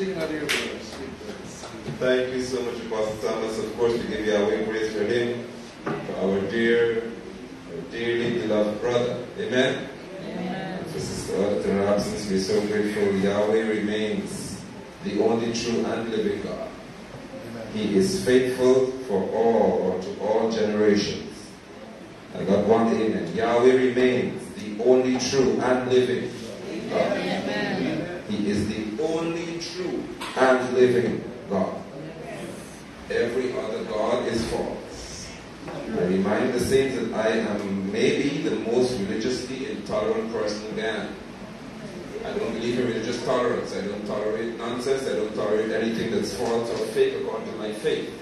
sing out of your brother. Thank you so much, Pastor Thomas. Of course, we give Yahweh praise for him, for our dear, our dearly beloved brother. Amen. Amen. For Sister absence, we're so grateful. Yahweh remains the only true and living God. He is faithful for all or to all generations. I got one amen. Yahweh remains the only true and living God. Amen. He is the only true and living God. Every other God is false. I remind the saints that I am maybe the most religiously intolerant person Guyana. I don't believe in religious tolerance. I don't tolerate nonsense. I don't tolerate anything that's false or fake according to my faith.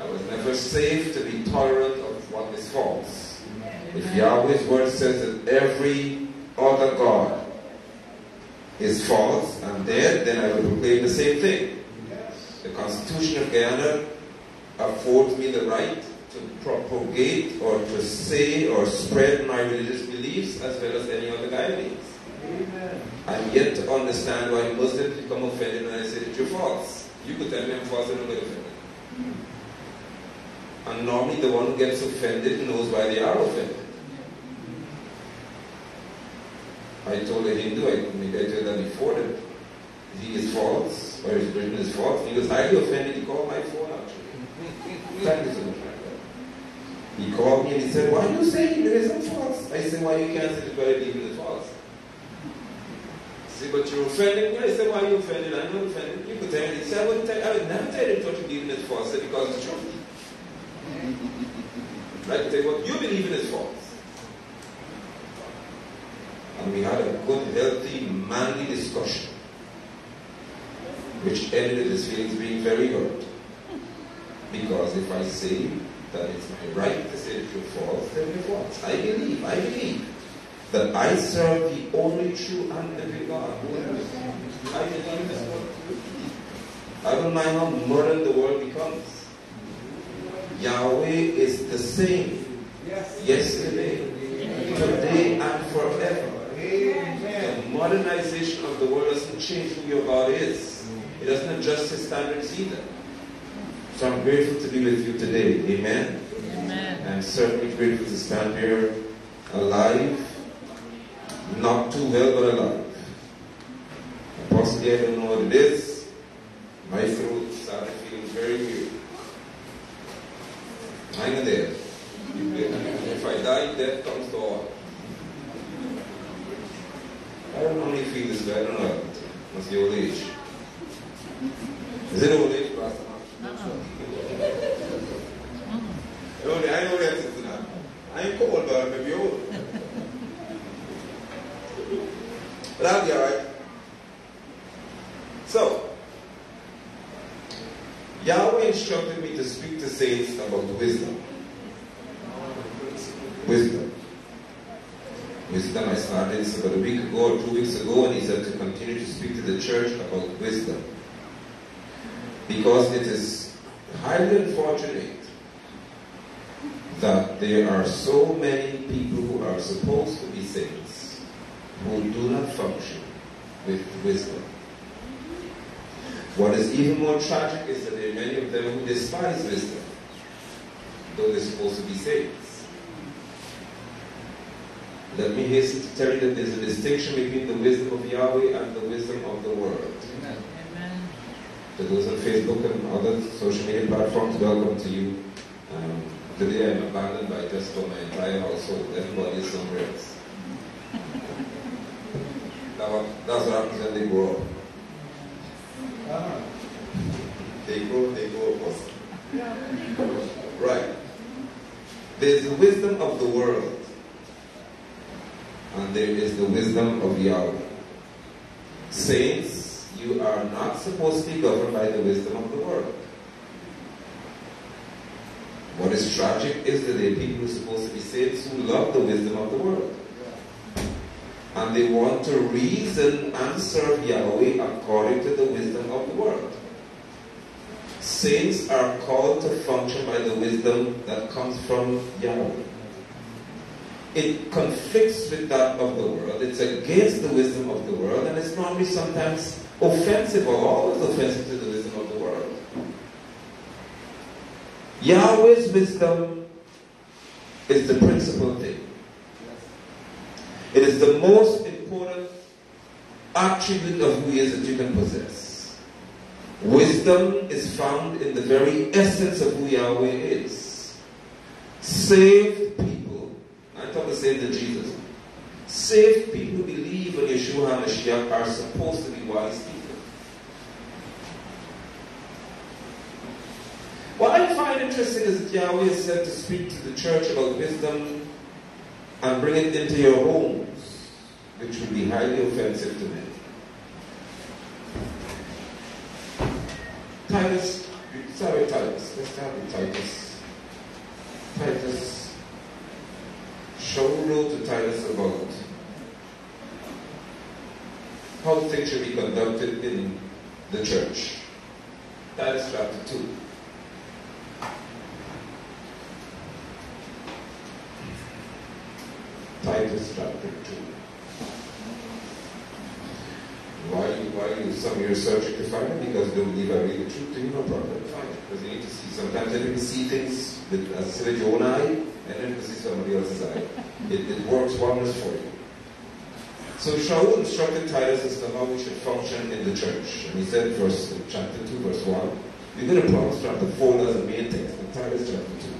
I was never safe to be tolerant of what is false. If Yahweh's word says that every other God is false and dead, then I will proclaim the same thing. The Constitution of Guyana affords me the right to propagate or to say or spread my religious beliefs as well as any other Guyanese. I'm yet to understand why Muslims become offended when I say that you're false. You could tell me I'm false and I'm not offended. Hmm. And normally the one who gets offended knows why they are offended. I told a Hindu, I, before, that he is false, or his religion is false. He was highly offended. He called my phone actually. Thank you so much. He called me and he said, Why are you saying it isn't false? I said, Why you can't say that what I believe is false? He said, But you're offending me. I said, Why are you offended? I'm not offended. You could tell me. He said, I would, tell, I would never tell you what you believe in is false. Said, Because it's true. I said, What you believe in is false. And we had a good, healthy, manly discussion, which ended his feelings being very hurt. Because if I say that it's my right to say that you're false, then you're false. I believe, I believe that I serve the only true and living God. I believe one. I don't mind how modern the world becomes. Yahweh is the same yesterday, today, and forever. The of the world doesn't change who your God is. It doesn't adjust his standards either. So I'm grateful to be with you today. Amen. Amen. I'm certainly grateful to stand here alive, not too well, but alive. Possibly I don't know what it is. My throat started feeling very weird. Hang in there. If I die, death comes to all. I don't normally feel this way. I don't know. Must be old age. Is it old age, Pastor? I I know that it's not. I ain't cold, but I may be old. But I'll be alright. So, Yahweh instructed me to speak to saints about wisdom. Wisdom. Wisdom, I started this about a week ago or two weeks ago, and he said to continue to speak to the church about wisdom. Because it is highly unfortunate that there are so many people who are supposed to be saints who do not function with wisdom. What is even more tragic is that there are many of them who despise wisdom, though they're supposed to be saints. Let me hasten to tell you that there's a distinction between the wisdom of Yahweh and the wisdom of the world. Amen. To those on Facebook and other social media platforms, welcome to you. Um, today I'm abandoned by just for my entire household. Everybody is somewhere else. That's what happens when they grow up. They grow, they grow up. Right. There's the wisdom of the world, there is the wisdom of Yahweh. Saints, you are not supposed to be governed by the wisdom of the world. What is tragic is that there are people who are supposed to be saints who love the wisdom of the world. And they want to reason and serve Yahweh according to the wisdom of the world. Saints are called to function by the wisdom that comes from Yahweh. It conflicts with that of the world. It's against the wisdom of the world, and it's normally sometimes offensive or always offensive to the wisdom of the world. Yahweh's wisdom is the principal thing. It is the most important attribute of who he is that you can possess. Wisdom is found in the very essence of who Yahweh is. Saved people, I'm talking saved in Jesus. Saved people who believe in Yeshua HaMashiach are supposed to be wise people. What I find interesting is that Yahweh is said to speak to the church about wisdom and bring it into your homes, which would be highly offensive to many. Titus, sorry, Titus, let's start with Titus. Titus, Shaul wrote to Titus about how things should be conducted in the church. Titus chapter 2. Titus chapter 2. Why, why some of you are searching to find it? Because they believe I read the truth to you, no problem, find it. Because you need to see, sometimes I didn't see things with a own eye, and then you see somebody else's eye. It, it works wonders for you. So Shaul instructed Titus as to how we should function in the church. And he said, verse chapter 2, verse 1, you're going to chapter 4 doesn't main text, but Titus chapter 2.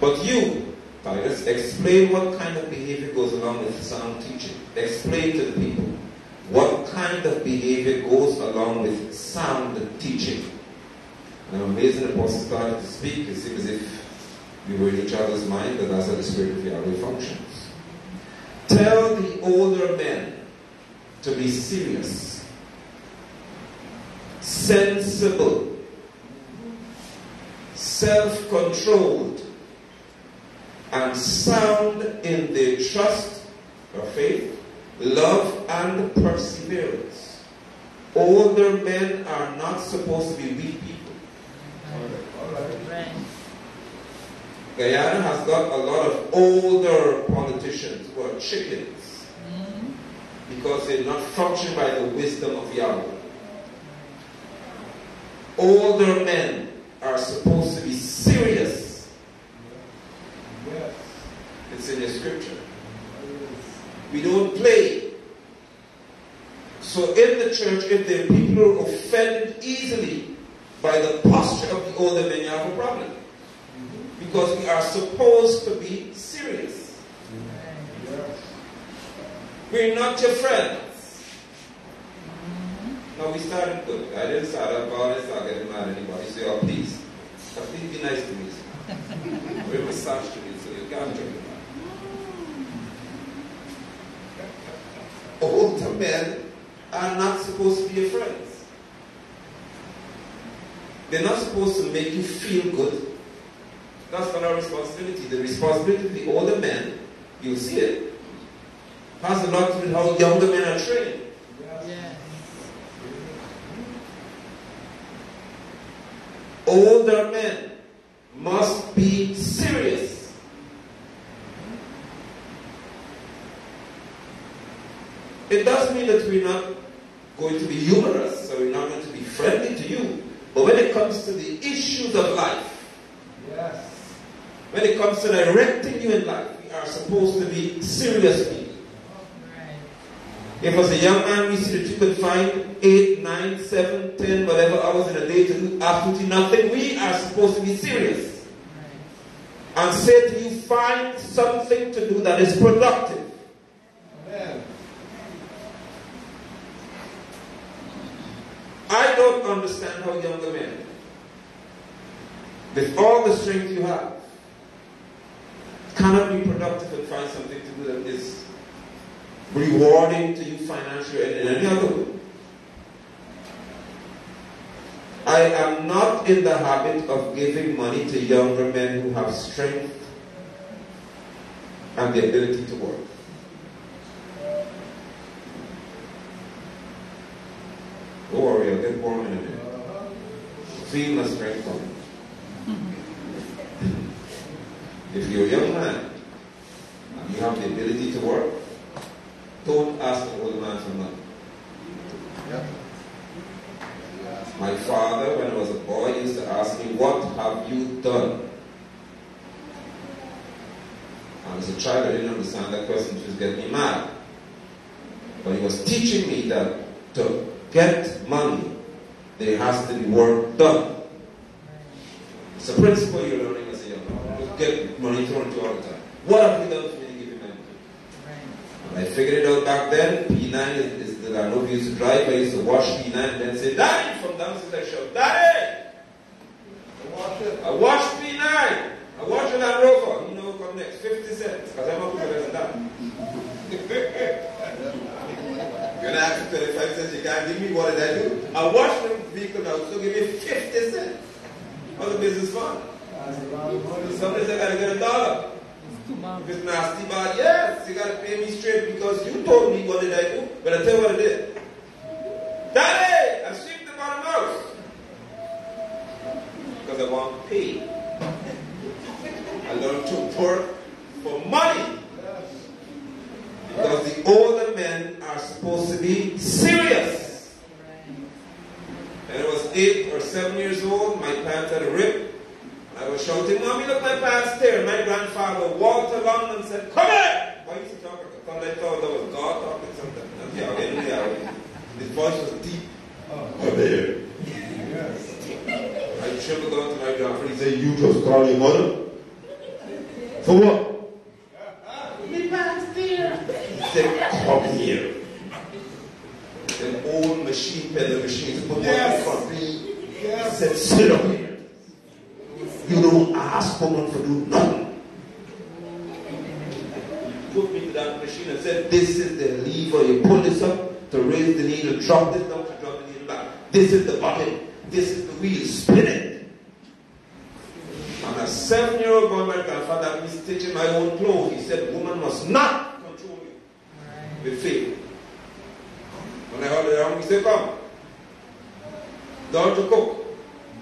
But you, Titus, explain what kind of behavior goes along with sound teaching. Explain to the people what kind of behavior goes along with sound teaching. Amazed the apostle started to speak. It seems as if we were in each other's mind, but that's how the Spirit of Yahweh functions. Tell the older men to be serious, sensible, self controlled, and sound in their trust or faith, love, and perseverance. Older men are not supposed to be weak people. Right. Guyana has got a lot of older politicians who are chickens because they're not functioning by the wisdom of Yahweh. Older men are supposed to be serious. Yes. It's in the scripture. We don't play. So in the church, if are people are offended easily by the posture of the older men, you have a problem. Because we are supposed to be serious. We're not your friends. Mm-hmm. No, we started good. I didn't start up all this, start getting mad at anybody. Say, oh, please. But please be nice to me. We're massage to me, so you can't drink it. Mm. Older men are not supposed to be your friends. They're not supposed to make you feel good. That's not our responsibility. The responsibility of the older men, you'll see it, has a lot to do with how younger men are trained. Older men must be serious. It doesn't mean that we're not going to be humorous so we're not going to be friendly to you. But when it comes to the issues of life, when it comes to directing you in life, we are supposed to be serious people. If as a young man we see that you can find eight, nine, seven, ten, whatever hours in a day to do absolutely nothing, we are supposed to be serious. And say to you, find something to do that is productive. I don't understand how younger men, with all the strength you have, cannot be productive and find something to do that is rewarding to you financially and in any other way. I am not in the habit of giving money to younger men who have strength and the ability to work. Don't worry, I'll get warm in a minute. Feel my strength coming. If you're a young man and you have the ability to work, don't ask an old man for money. My father, when I was a boy, used to ask me, What have you done? And as a child, I didn't understand that question, which was getting me mad. But he was teaching me that to get money, there has to be work done. It's a principle you're learning as a young man. Don't get money thrown to all the time. What have you done for me to give you money? Right. I figured it out back then. P9 is, is the Land Rover used to drive. I used to wash P9 and then say, Daddy! From downstairs I shout, Daddy! I wash P9! I wash the Land Rover. You know, come next, 50 cents. Because I'm not quicker than that. You're going to ask me 25 cents, you can't give me, what did I do? I wash the vehicle now, so give me 50 cents. How's the business fun? Money. Sometimes I gotta get a dollar. If it's nasty bad, yes, you gotta pay me straight because you told me what did I do. But I tell you what I did. Daddy, I sweep the bottom house. Because I want pay. I learned to work for money. Because the older men are supposed to be serious. And I was eight or seven years old, my pants had a rip. I was shouting, Mommy, look, my pants tear. My grandfather walked along and said, Come here! Why used to talk like that? I thought that was God talking something. And yeah, in reality, his voice was deep. Oh, Come here. Yes. I trembled out to my grandfather. He said, You just call your mother? For what? My pants tear. He said, Come here. An old machine peddler machines put one in Yes. front of me. He Yes. said, sit up here. You don't ask woman for do nothing. He put me to that machine and said, this is the lever. You pull this up to raise the needle, drop this down to drop the needle back. This is the button. This is the wheel. Spin it. And a seven-year-old boy, my grandfather, had me stitching my own clothes. He said, woman must not control you Right. with faith. When I heard it around, he said, come. Down to cook.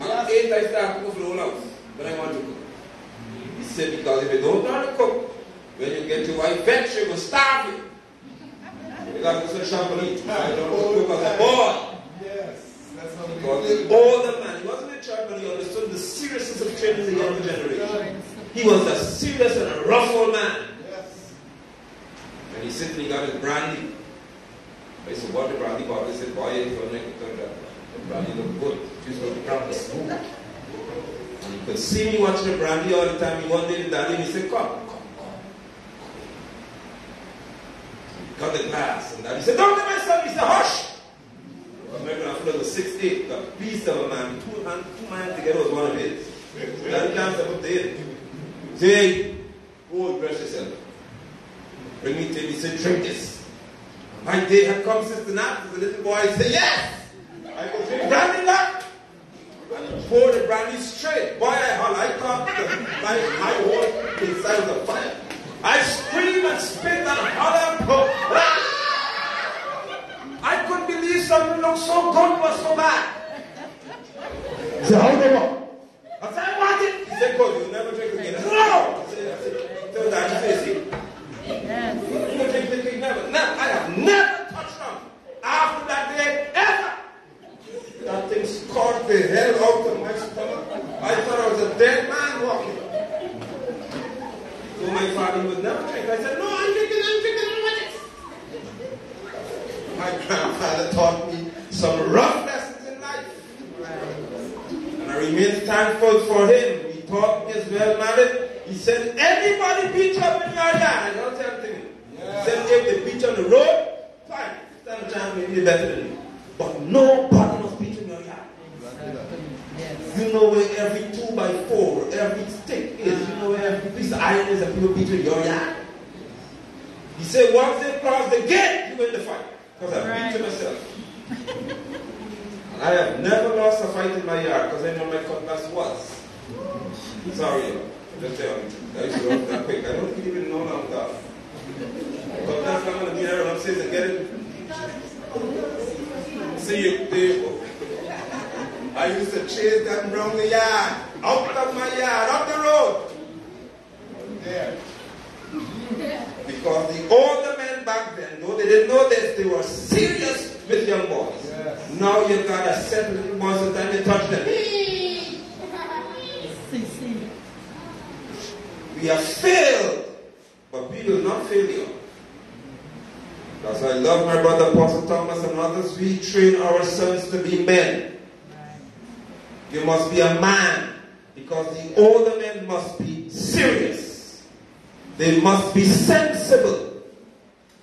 At eight, I start to cook for the whole house. When I want to cook. He said, because if you don't know how to cook, when you get your wife veg, she will starve you. Because a Chamberlain. I don't know to cook as a boy. Yes. That's how Because the older man, he wasn't a child, but he understood the seriousness of training the younger generation. He was a serious and a rough old man. Yes. And he he got his brandy. I said, what the brandy bottle? He said, boy, going to make it turn that. The brandy look good. She's going to practice. He could see me watching the brandy all the time. He wanted the daddy, he said, come, come, come. He got the glass, and daddy said, don't get my son. He said, hush. My grandfather was six eight, a beast of a man. Two hands, two hands together was one of his. Daddy step up to him. Say, and dress yourself. Bring me till he said, drink this. My day had come since the night. The little boy said, yes. I could drink brandy poured the brandy straight. Boy, I holler. I thought my, my whole inside was a fire. I scream and spit and holler and "Ah!" I couldn't believe something looked so good was so bad. Said, how do you want? I said, I want it. He said, good, you'll never drink again. I said, no. I said, I said, tell daddy face it. Yes. You don't drink the drink never. Never. I have never touched them after that day ever. That thing scored the hell out of my stomach. I thought I was a dead man walking. So my father would never drink. I said, no, I'm drinking, I'm drinking, I'm watching. My grandfather taught me some rough lessons in life. And I remain thankful for him. He taught me as well. He said, everybody beat you up in your yard. I don't tell him me. He said, if they on the road, fine. Chance, maybe they're better than you. But nobody must beat you in your yard. You know where every two by four, every stick is. You know where every piece of iron is that people beat in your yard. He said, once they cross the gate, you win the fight. Because I beat Right. myself. And I have never lost a fight in my yard because I know my cutlass was. Sorry, just tell me. I used to run that quick. I don't even know now that. Cutlass not going to be there and get it. See you there. I used to chase them around the yard, out of my yard, up the road. There. Because the older men back then, though they didn't know this, they were serious with young boys. Yes. Now you've got a set little boys sometimes you touch them. We have failed, but we will not fail you. That's why I love my brother Apostle Thomas and others. We train our sons to be men. You must be a man because the older men must be serious. They must be sensible.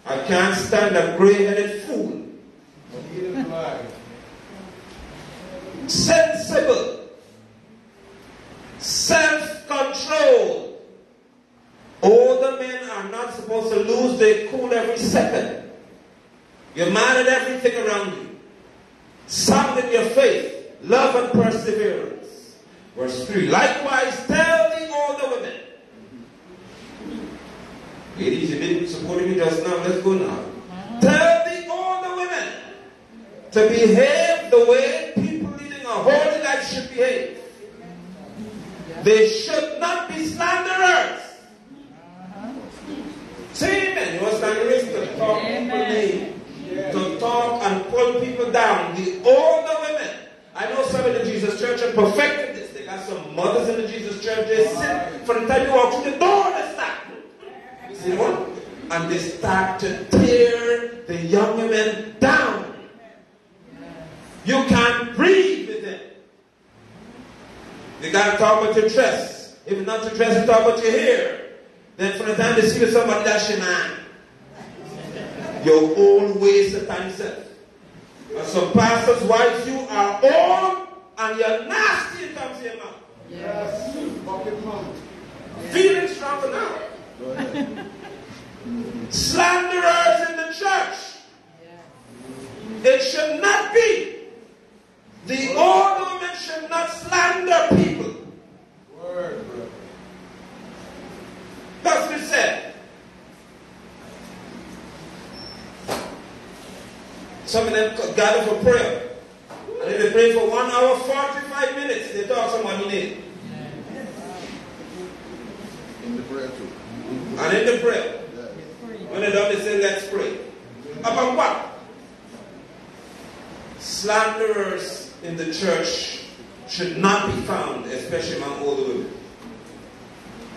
I can't stand a gray-headed fool. Sensible. Self-control. Older men are not supposed to lose their cool every second. You're mad at everything around you. Sound in your faith, love and perseverance. Verse 3. Likewise, tell the older women. Ladies, you didn't support me just now. Let's go now. Tell the older women to behave the way people leading a holy life should behave. They should not be slanderers. Say amen. You must slanderers to talk people Amen. to talk and pull people down. The older women. I know some in the Jesus church have perfected this. They got some mothers in the Jesus church. They sit from the time you walk through the door, they start. See what? And they start to tear the young women down. You can't breathe with them. They gotta talk about your dress. If not your dress, talk about your hair. Then from the time they see you somebody, that's your man. Your own ways of time self. And some pastors' wives, you are old and you're nasty in terms of your mouth. Yes. Mouth. Feeling stronger now. Slanderers in the church. It should not be. The women should not slander people. Word, brother. That's what it said. Some of them gather for prayer. And then they pray for one hour, 45 minutes. They talk somebody name. In the prayer too. And in the prayer, when they're done, they say, let's pray. About what? Slanderers in the church should not be found, especially among older women.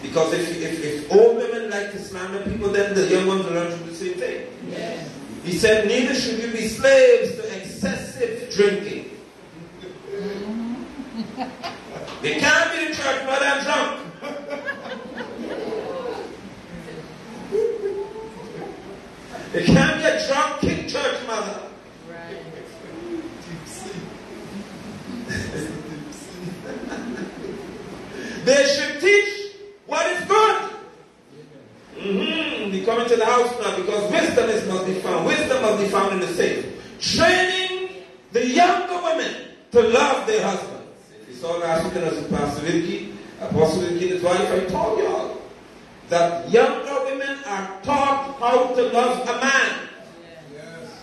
Because if, if, if old women like to slander people, then the young ones will learn to do the same thing. Yes. He said, Neither should you be slaves to excessive drinking. Mm-hmm. They can't be in church, mother, I'm drunk. They can't be a drunk king church mother. Right. They should teach what is good. Mm-hmm. Be coming to the house now because wisdom is must be found. Wisdom must be found in the safe. Training the younger women to love their husbands. If you saw last week as Pastor Wilkie, Apostle Wilkie his wife, I told y'all that women are taught how to love a man. Yes.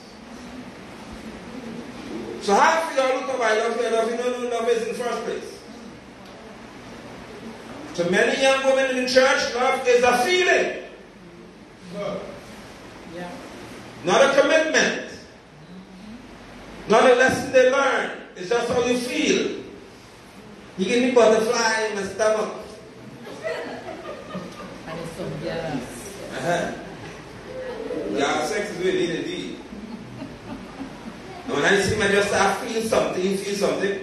So how of y'all look up, I love you, I love you, no, no, love is in the first place. To many young women in the church, love is a feeling, Yeah. not a commitment, not a lesson they learn. It's just how you feel. You give me butterfly in my stomach. And it's some yes. Uh-huh. Yeah, sex is really indeed. And when I see my just I feel something, you feel something.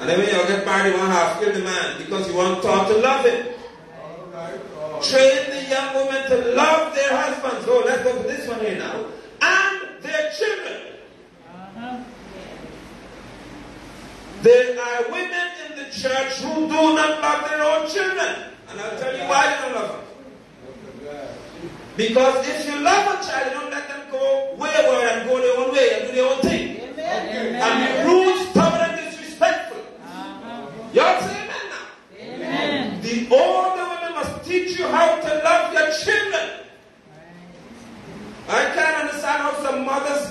And then when you get married, you want to have kill the man because you want taught to love him. All right. All Train the young women to love their husbands. Oh, let's go to this one here now. And their children. Uh-huh. There are women in the church who do not love their own children. And I'll tell you why they don't love them. Look at that. Because if you love a child, you don't let them go wayward and go their own way and do their own thing. Amen. And be Amen. rude, stubborn, and disrespectful. Uh-huh. Y'all say amen now. Amen. The older women must teach you how to love your children. I can't understand how some mothers,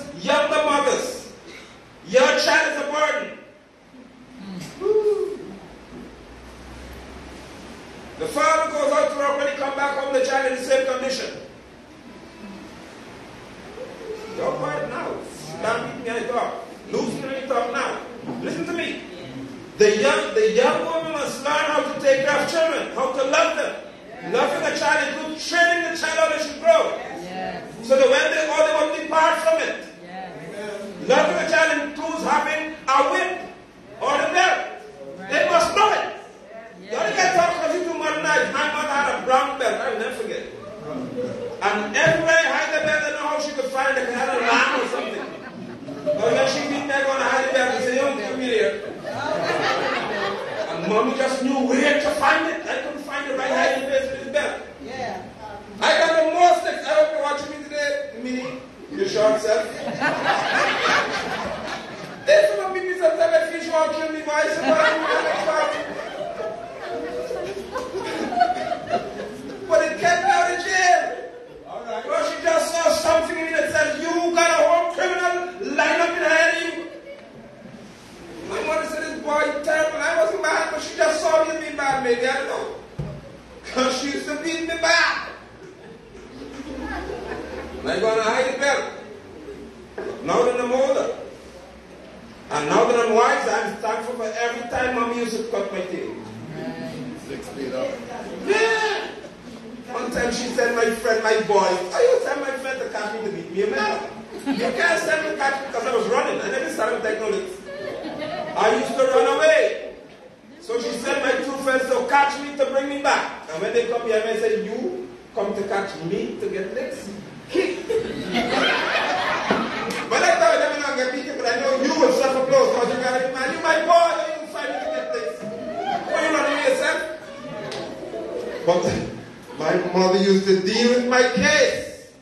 used to deal with my case.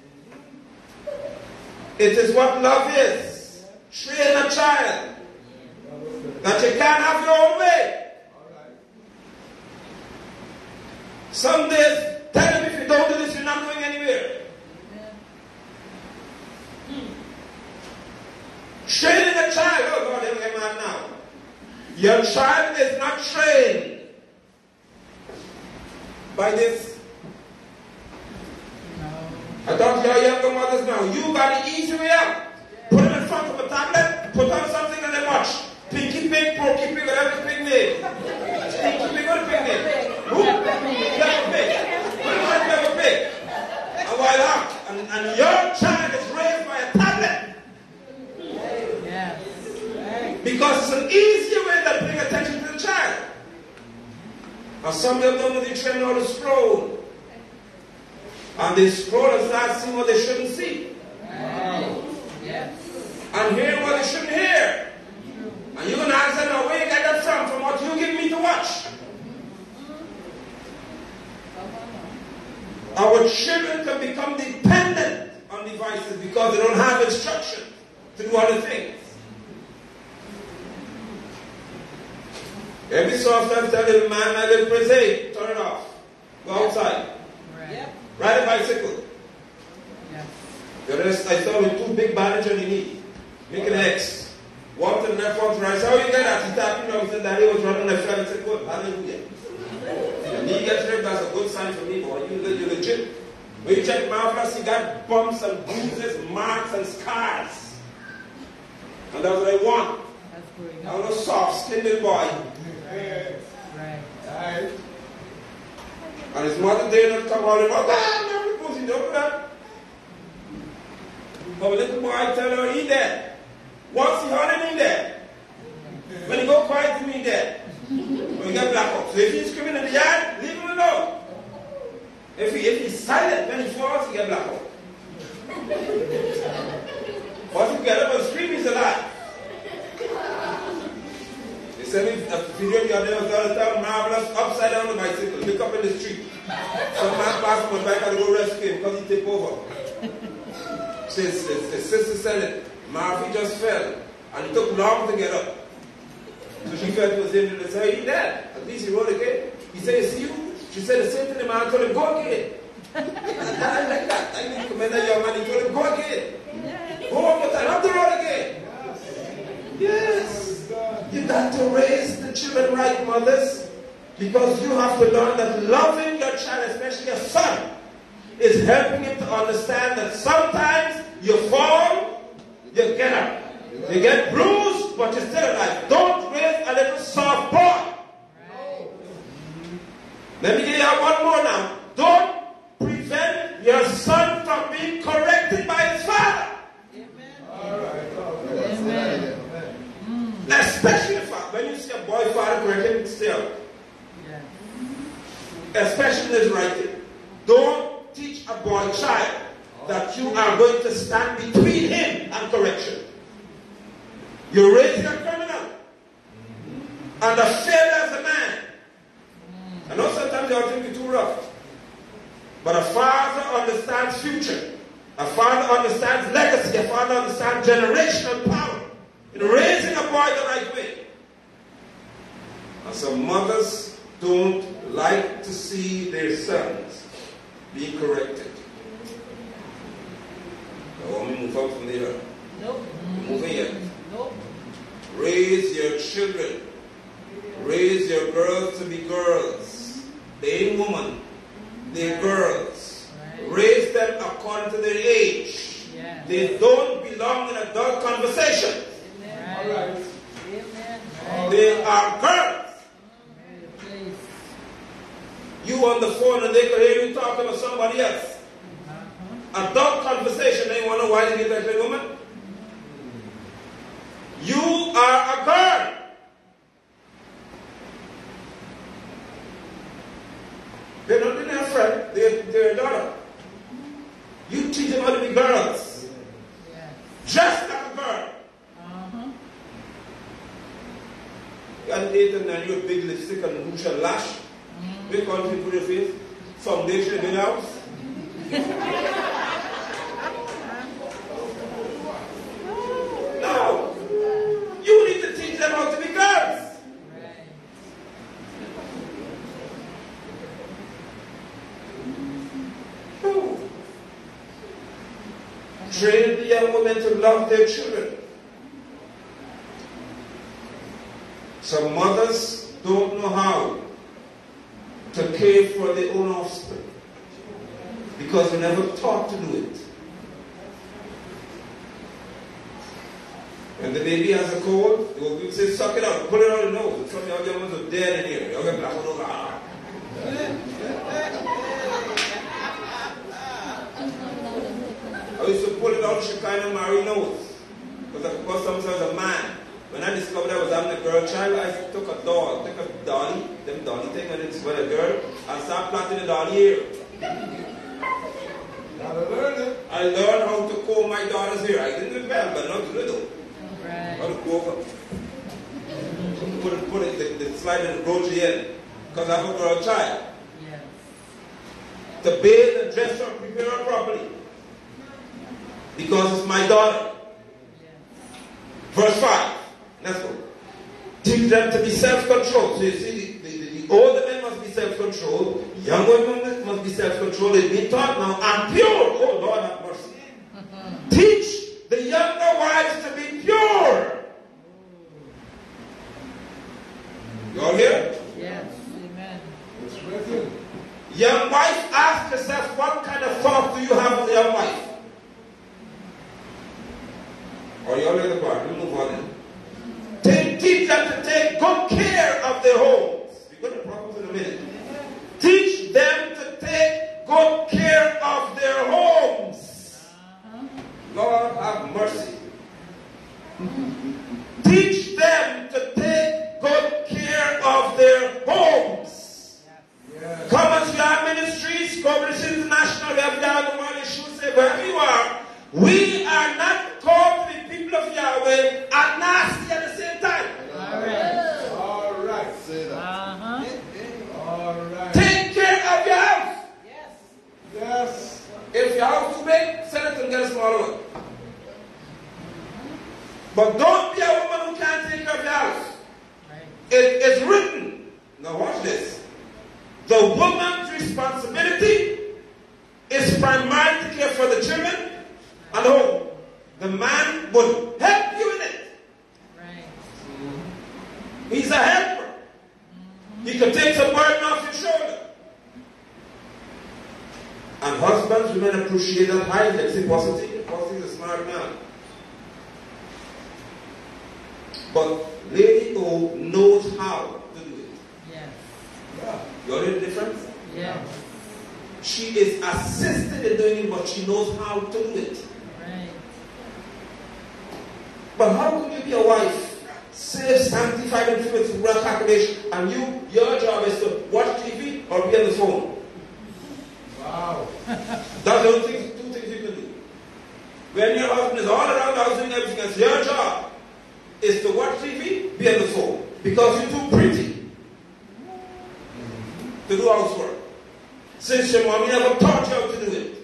It is what love is. Train a child. That you can't have your own way. Some days, tell him if you don't do this, you're not going anywhere. Training a child, oh God, getting mad now. Your child is not trained by this. I to your younger mothers now. You got the easy way out. Put them in front of a tablet, put on something and they watch. Pinky Pig, Porky Pig, whatever pig name. Pinky Pig, a pig name? Who? Peppa Pig. What is Peppa Pig? And while out, and, and your child is raised by a tablet because it's an easier way to bring attention to the child. And some of them don't know they train how to scroll. And they scroll and start seeing what they shouldn't see. Yes. And hearing what they shouldn't hear. And you're going to ask them, now, where you get that from? From what you give me to watch. Our children can become dependent on devices because they don't have instruction to do other things. Every so often, tell the man, I live present, turn it off. Go outside. Right. Yep. Ride a bicycle. Yes. The rest I saw with two big bandage on the knee. Make an X. Walk to the left, walk to the right. So how you get that? He tapped me down. He said, Daddy was running. I fell. I said, good. Hallelujah. Your knee gets ripped. That's a good sign for me, boy. You, you're legit. When you check Marvelous, he got bumps and bruises, marks and scars. And that's what I want. That's growing I want a soft skinned little boy. Yes. Right. Right. And his mother not come out and go, ah, no, he don't do that. But little boy tell her he dead. Once he heard him dead. When he go quiet, he mean dead. When he get black up. If he's screaming in the yard, leave him alone. If he if he's silent when he falls, he get black up. If he get up and scream, he's alive. Me a video the other day other marvelous, upside down on the bicycle, look up in the street. Some man passed the bike and go rescue him because he take over. So his, sister said it, Marvy just fell and it took long to get up. So she felt it was him and said, he dead. At least he rode again. He said, see you? She said the same thing to the man, told him, go again. I like that. I commend that young man. He told him, go again. Go one more time, up the road again. Yes that to raise the children right, mothers, because you have to learn that loving your child, especially your son, is helping him to understand that sometimes you fall, you get up. You get bruised, but you're still alive. Don't raise a little soft boy. Right. Let me give you one more now. Don't prevent your son from being corrected by his father. Amen. All right. All right. Especially when you see a boy father correcting himself. Yeah. Especially his writing. Don't teach a boy child that you are going to stand between him and correction. You raise raising a criminal. And a failure as a man. I know sometimes you think you're too rough. But a father understands future. A father understands legacy. A father understands generational power in raising a boy the right way. And some mothers don't like to see their sons be corrected. I want me move from there. Nope. Moving yet. Nope. Raise your children. Raise your girls to be girls. They ain't women. They're girls. Right. Raise them according to their age. They don't belong in adult conversation. Amen. All right. Amen. Right. They are please. You on the phone and they could hear you talking to somebody else. Adult conversation, they want to know why they get that woman. You are a girl. They're not their friend, they're, they're a daughter. You teach them how to be girls. Just like a girl. Uh-huh. Got eight and nine, you a big lipstick and rouge and lash. Big it put your face. Foundation in the house. no. You need to teach them how to be girls. Train the young women to love their children. Some mothers don't know how to care for their own offspring because they're never taught to do it. When the baby has a cold, they will say, suck it up, pull it out of the nose. Some of young ones are dead in here. Y'all get black. I used to pull it out Shekinah Mary nose. Because I call sometimes a man. When I discovered I was having a girl child, I took a doll, took a dolly, them dolly thing, and it's with a girl, and start planting the dolly here. Gotta learn. I learned how to comb my daughter's hair. I didn't do it well, but not to do it. How Right. to go over. Put it, put it, the, the slide in the brooch in. Because I have a girl child. Yes. To bathe and dress her, prepare her properly. Because it's my daughter. Yes. Verse 5. Let's go. Teach them to be self-controlled. So you see, the, the, the older men must be self-controlled. Young women must be self-controlled. They've been taught now. And pure. Oh, Lord have mercy. Teach the younger wives to be pure. You all here? Yes. Amen. It's written. Young wife, ask yourself, what kind of thought do you have with your wife? Or you all in the part? We'll move on then. Take, teach them to take good care of their homes. We're going to problems in a minute. Teach them to take good care of their homes. Lord have mercy. Teach them to take good care of their homes. Yes. Commons Yard Ministries, Covenant International, we have Yahweh the Issues, say wherever you are, we are not called to be people of Yahweh and nasty at the same time. All right. All right. Say that. Uh-huh. All right. Take care of your house. Yes. Yes. If your house too big, sell it and get a smaller one. But don't be a woman who can't take care of your house. Right. It is written. Now watch this. The woman's responsibility is primarily to care for the children and the home. The man will help you in it. Right. He's a helper. He can take some burden off your shoulder. And husbands, women appreciate that highly. Say, positive, positive is a smart man. But Lady O knows how to do it. Yes. Yeah. You know the difference? Yes. She is assisted in doing it, but she knows how to do it. But how could you be a wife, saved, sanctified, and filled with wrath calculation, and you, your job is to watch TV or be on the phone? Wow. That's the only thing, two things you can do. When your husband is all around the house doing everything else, your job is to watch TV, be on the phone. Because you're too pretty to do housework. Since your mommy never taught you how to do it.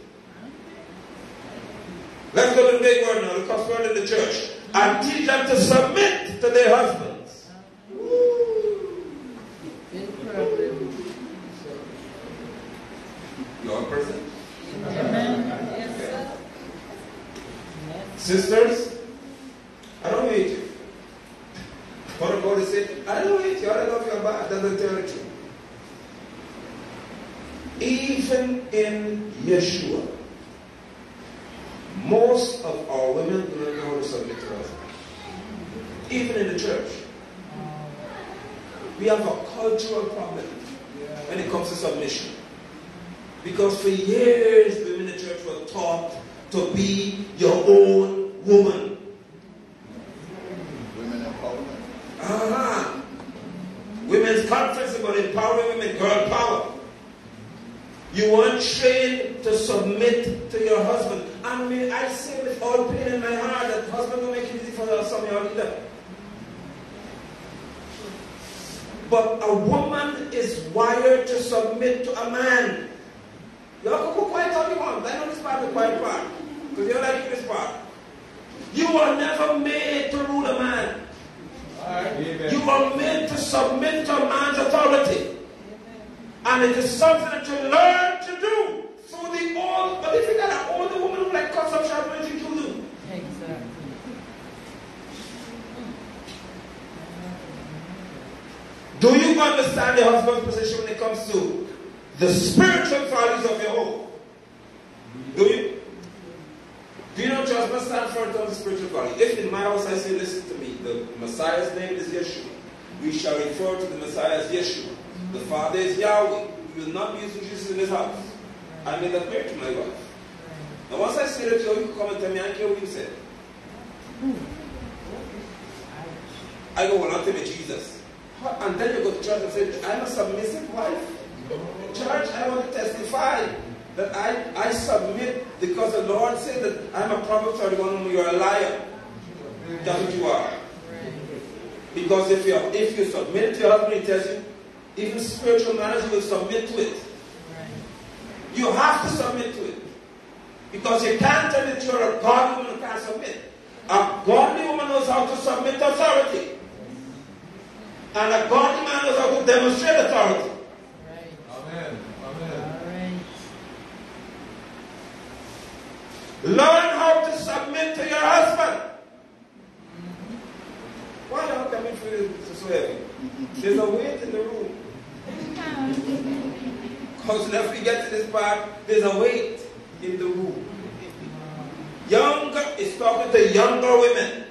Let's go to the big word now, the cuss word in the church. And teach them to submit to their husbands. Big problem. You all present? Amen. Yes. Sisters, I don't hate you. What about to say, I don't hate you, I love you, but doesn't tell the truth. Even in Yeshua, most of our women do not know how to submit to us. Even in the church. We have a cultural problem when it comes to submission. Because for years, women in the church were taught to be your own woman. Women empowerment. Uh-huh. Women's conference about empowering women, girl power. You weren't trained to submit to your husband. And may I say with all pain in my heart that husband don't make it easy for some of y'all either. But a woman is wired to submit to a man. Y'all can go quiet all you want. I know this part is the quiet part. Because you like this part. You were never made to rule a man. Amen. You are made to submit to a man's authority. And it is something that you learn to do through the old. But if you got an older woman who like cuts up sharp, what you do? Exactly. Do you understand your husband's position when it comes to the spiritual values of your home? Do you? Do you know husband stands for terms of spiritual value? If in my house I say, listen to me, the Messiah's name is Yeshua, we shall refer to the Messiah as Yeshua. The Father is Yahweh. We will not be using Jesus in his house. I made that clear to my wife. Now once I say that to you, you come and tell me, I care what you said. I go, well, I'll tell you Jesus. And then you go to church and say, I'm a submissive wife. Church, I want to testify that I, I submit because the Lord said that I'm a Proverbs 31 woman, you're a liar. That's what you are. Because if you if you submit to your husband, he tells you, even spiritual matters, you will submit to it. You have to submit to it. Because you can't tell that you're a godly woman who can't submit. A godly woman knows how to submit authority. And a godly man knows how to demonstrate authority. Amen. Amen. All right. Learn how to submit to your husband. Mm-hmm. Why are y'all coming for this so heavy? There's a weight in the room. Because whenever we get to this part, there's a weight in the room. Younger is talking to younger women.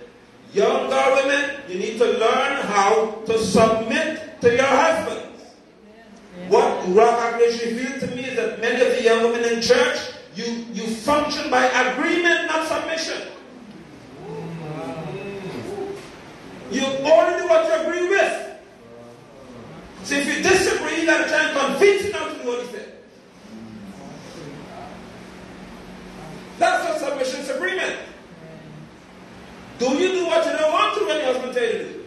Younger women, you need to learn how to submit to your husbands. What Rock Activation revealed to me is that many of the young women in church, you, you function by agreement, not submission. You only do what you agree with. So if you disagree, you got to try and convince him not to do what he. That's what submission is agreement. Do you do what you don't want to when your husband you to do?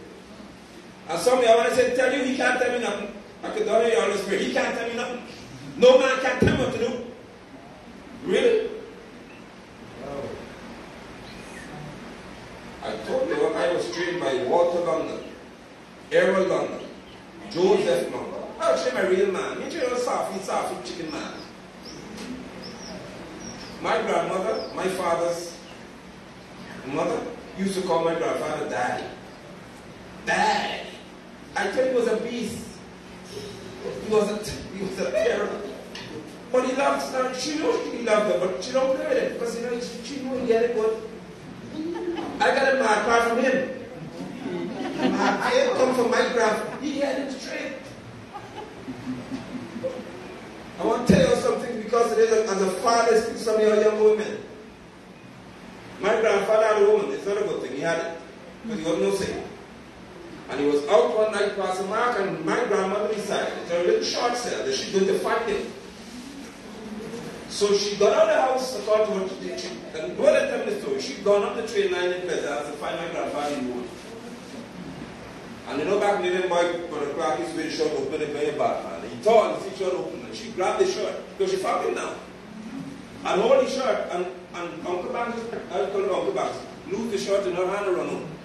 And some of y'all, when I say tell you, he can't tell me nothing. I could tell you all the spirit. He can't tell me nothing. No man can tell me what to do. Really? Oh. I told you I was trained by Walter London, Errol London, Joseph Munger. I was trained by real man. Me trained a soft, soft chicken man. My grandmother, my father's mother, used to call my grandfather daddy. Daddy. I tell you, he was a beast. He was a, he was a terror. But he loved her. She knew he loved her, but she don't play it because you know she, she knew he had it good. I got a mad apart from him. I had come from my grandfather. He had it straight. I want to tell you something because it is a, as a father to some of your young women. My grandfather had a woman. It's not a good thing. He had it. Because he was no sin. And he was out one night passing mark, and my grandmother decided, it's a little short sale, that she's going to fight him. So she got out of the house, according to what she, she and ahead and tell the story. She'd gone up the train line in Pleasant to find my grandfather in Wood. And you know back in the boy, when the clock is very short, open it very bad, man. He thought the shirt open, and she grabbed the shirt, because she found him now. And hold the shirt, and, and Uncle Banks, I him Uncle Banks, lose the shirt in her hand and run home.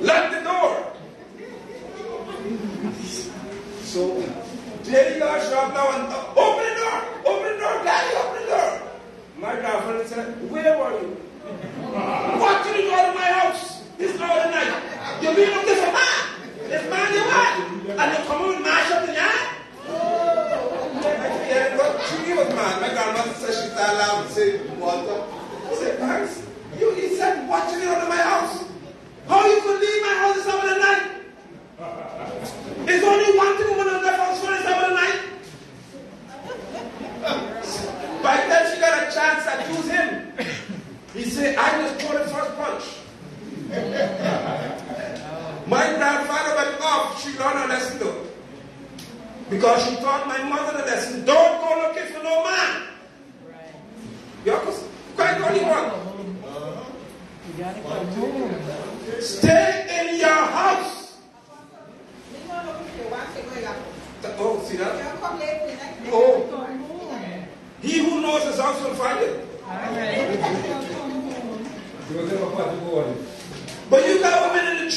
Lock the door. So, Jerry got shot now and uh, open the door, open the door, daddy, open the door. My grandfather said, Where were you? What did you go to my house this hour of the night? You being up this man? This man you what? And you come and mash up the yard? Yeah, but she was mad. My grandmother said she started laughing and said, Walter. I said, Thanks. You, he said, you out of my house? How you could leave my house hour of the night? There's only one thing woman on that house for hour of the night. By the time she got a chance to accuse him, he said, I just caught the first punch. my grandfather went off. She learned a lesson though. Because she taught my mother the lesson. Don't go looking for no man. Right. You're quite only one. You gotta come home. Stay in your house. Oh, see that? Oh, he who knows his house will find it. All right. Deus é uma parte boa. But you got women in the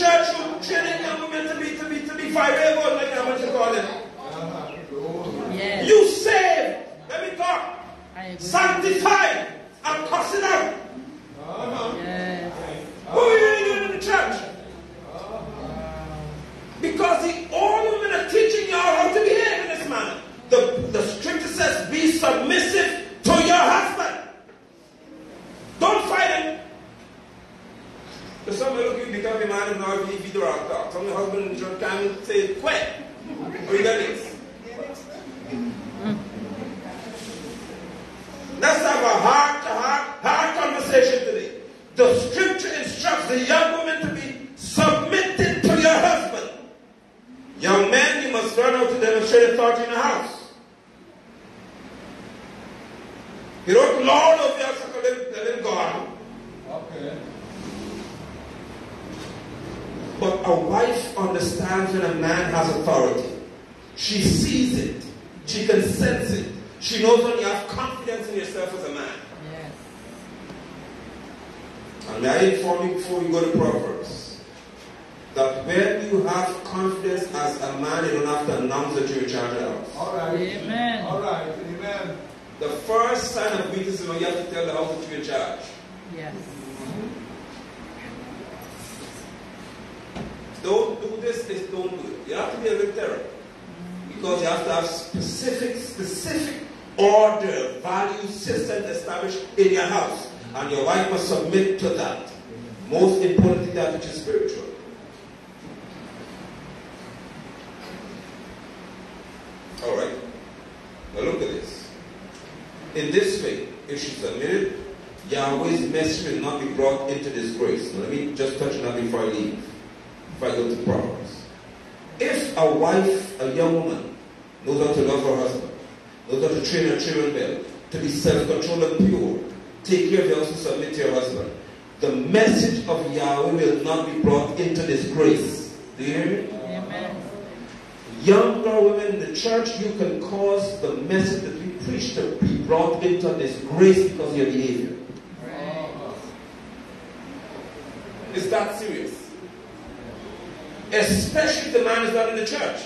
your house and submit to your husband, the message of Yahweh will not be brought into disgrace. Do you hear me? Amen. Younger women in the church, you can cause the message that we preach to be brought into disgrace because of your behavior. Right. It's that serious. Especially if the man is not in the church.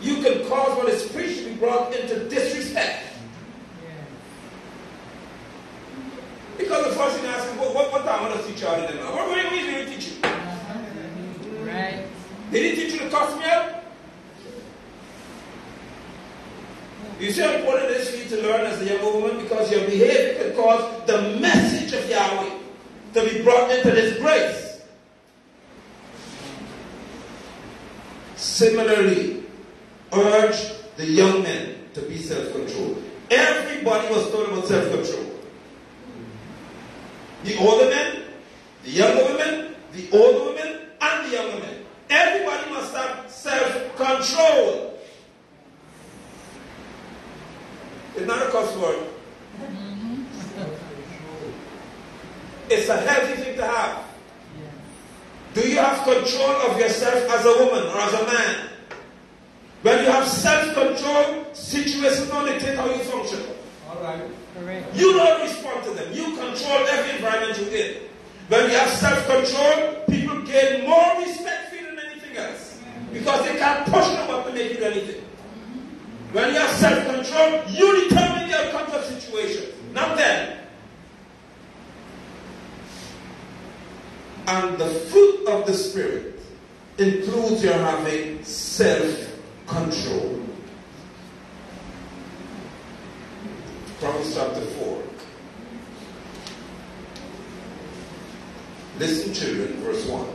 You can cause what is preached to be brought into disrespect. Yes. Because the first thing I ask is, what, what, what time will I teach you out in them? What, what, what did they teach you? Uh-huh. Right. Did he teach you to cuss me out? You see how important it is for you to learn as a young woman? Because your behavior can cause the message of Yahweh to be brought into disgrace. Similarly, urge the young men to be self-controlled. Everybody was taught about self-control. The older men, the younger women, the older women, and the younger men. Everybody must have self-control. It's not a cuss word. Mm-hmm. It's a healthy thing to have. Do you have control of yourself as a woman or as a man? When you have self-control, situations don't dictate how you function. All right. Correct. You don't respond to them. You control every environment you're in. When you have self-control, people gain more respect for you than anything else. Because they can't push them up to make you anything. When you have self-control, you determine the outcome of situations, not them. And the fruit of the Spirit includes your having self-control. Proverbs chapter 4. Listen, children, verse 1.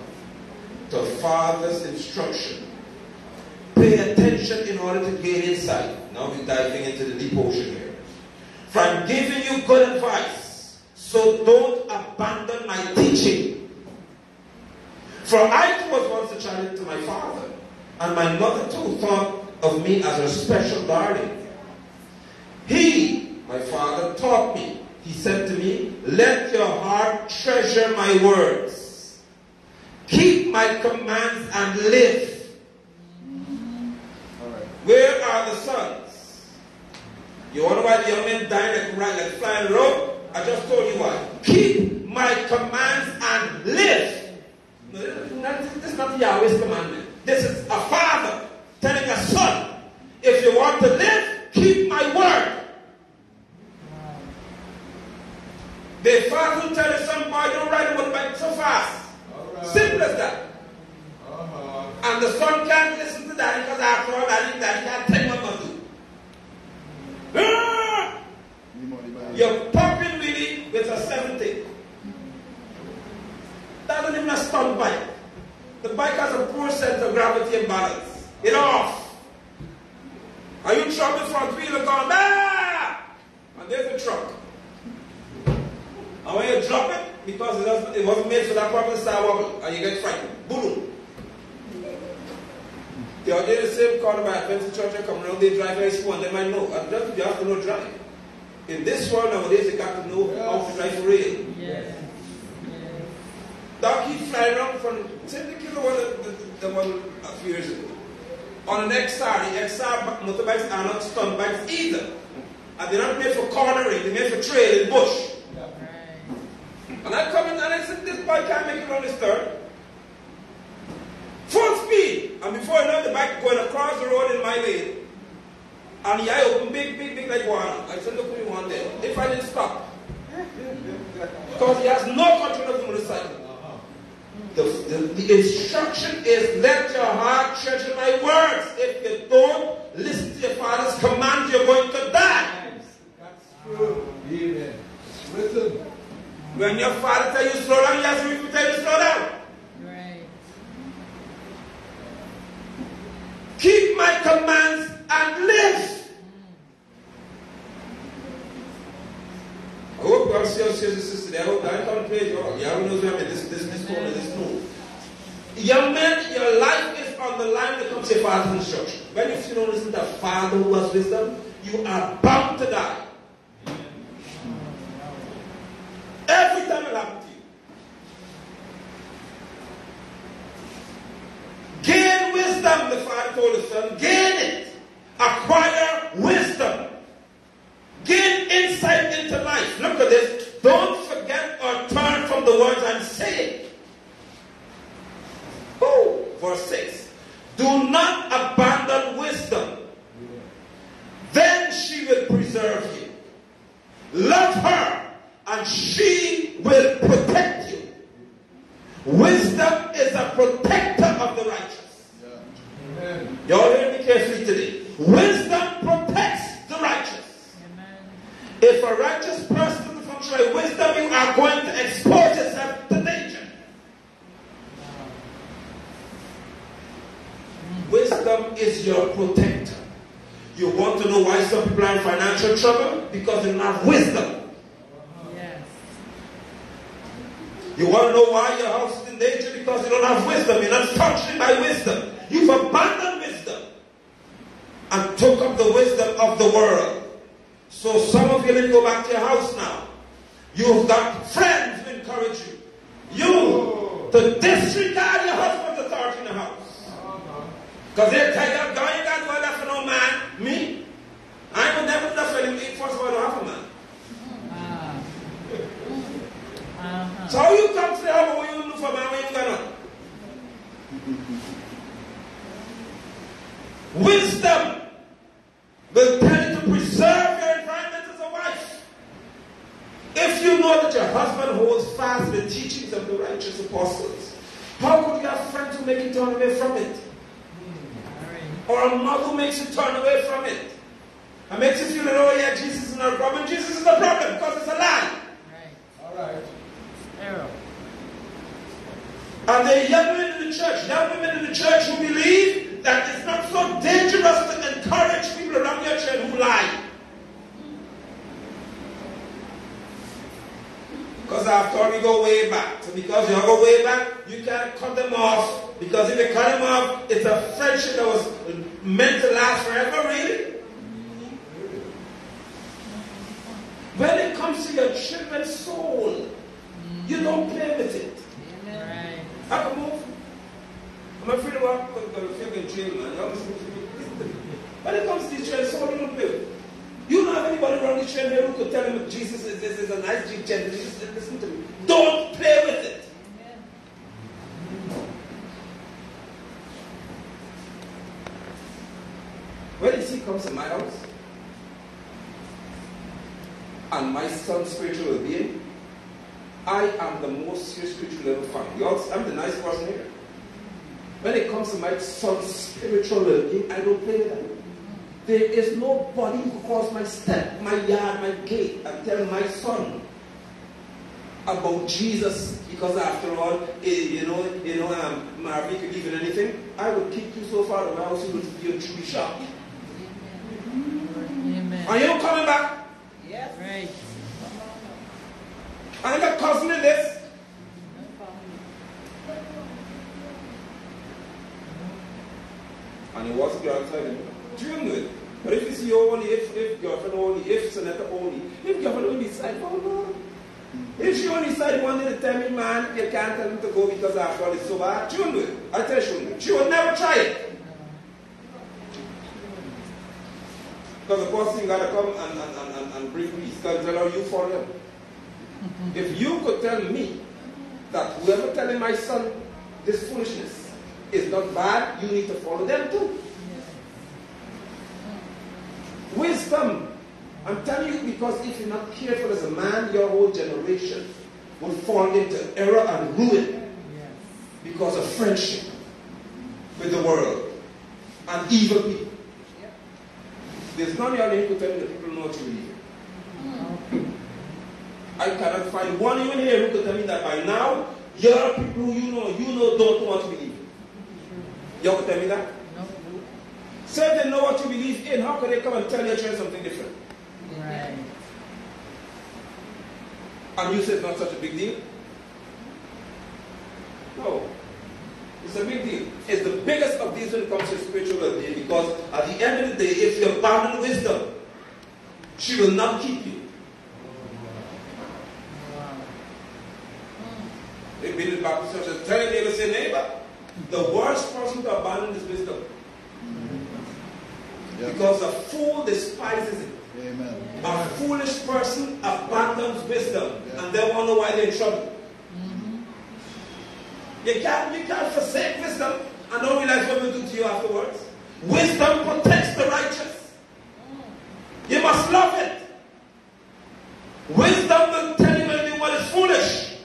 The father's instruction. Pay attention in order to gain insight. Now we're diving into the deep ocean here. For I'm giving you good advice, so don't abandon my teaching. For I was once a child to my father, and my mother too thought of me as her special darling. He, my father, taught me. He said to me, Let your heart treasure my words. Keep my commands and live. All right. Where are the sons? You wonder why the young men dying like, like flying rope? I just told you why. Keep my commands and live. No, this is not, this is not Yahweh's commandment. This is a father telling a son, if you want to live, keep my word. The father will tell son, boy, don't ride a motorbike so fast. Right. Simple as that. Uh-huh. And the son can't listen to that because after all, daddy, daddy can't must do. Ah! You're popping really with a 70. That isn't even a stunt bike. The bike has a poor sense of gravity and balance. It off. Are you trouble front wheel and going, ah! And there's a truck. And when you drop it, because it, doesn't, it wasn't made for that purpose, start wobble, and you get frightened. Boom. They are doing the same car by Adventist church and come around, they drive very slow and they might know. And just you have to know drive. In this world nowadays, you got to know how to drive for real. Yes. Yes. Dog keep flying around from same the killer one the, the, one a few years ago. On the XR, the XR motorbikes are not stunt bikes either. And they're not made for cornering, they're made for trail and bush. And I come in and I said, this bike can't make it on this turn. Full speed. And before I know the bike going across the road in my lane. And the eye open big, big, big like water. I said, look what you want there. If I didn't stop. Because he has no control of the motorcycle. Uh-huh. The, the, the instruction is let your heart treasure my words. If you don't listen to your father's command, you're going to die. That's true. Amen. It's written. When your father Wisdom will tell you to preserve your environment as a wife. If you know that your husband holds fast the teachings of the righteous apostles, how could you have friends who make you turn away from it? Hmm. Or a mother who makes you turn away from it? And makes you feel that, oh yeah, Jesus is not a problem. Jesus is the problem because it's a lie. Right. All right. Error. Are there young women in the church, young women in the church who believe that encourage people around your church who lie? Because after all, we go way back. So because you go way back, you can't cut them off. Because if you cut them off, it's a friendship that was meant to last forever, really. When it comes to your children's soul, you don't play with it. Right. I can move. I'm afraid of what I'm feeling trained, man. You always listen to me. When it comes to these trains, so you don't play with. You don't have anybody around train here who could tell him Jesus is this is a nice G gentle. Listen to me. Don't play with it. When see comes to my house, and my son's spiritual well-being, I am the most serious spiritual ever found. You all- I'm the nice person here. When it comes to my son's spiritual well-being, I don't play with them. There is nobody who calls my step, my yard, my gate, and tell my son about Jesus. Because after all, eh, you know, you know, um, Marvin could give you anything. I would kick you so far away, I was going to be a tree shop. Amen. Are you coming back? Yes. Right. I got cousin in this. And he was the outside But if you see only, if, if girlfriend only, if senator only, if girlfriend only decide, oh no. If she only decide one day to tell me, man, you can't tell him to go because after all it's so bad, tune with it. I tell you, she. She would never try it. Because the first thing got to come and, and, and, and, bring peace. Tell her you for him. If you could tell me that whoever telling my son this foolishness is not bad, you need to follow them too. Wisdom. I'm telling you because if you're not careful as a man, your whole generation will fall into error and ruin because of friendship with the world and evil people. There's none y'all here who tell me that people what you believe. I cannot find one even here who could tell me that by now, your people who you know, you know don't want to you believe. Y'all can tell me that? Say they know what you believe in, how can they come and tell your children something different? Right. And you say it's not such a big deal? No. It's a big deal. It's the biggest of these when it comes to spiritual well-being because at the end of the day, if you abandon wisdom, she will not keep you. They've been in Baptist churches. Tell your neighbor, say, neighbor, the worst person to abandon is wisdom. Mm-hmm. Yeah. Because a fool despises it. Amen. A foolish person abandons wisdom and they wonder why they're in trouble. Mm-hmm. You can't, you can't forsake wisdom and don't realize what will do to you afterwards. Wisdom protects the righteous. Mm. You must love it. Wisdom will tell you what is foolish.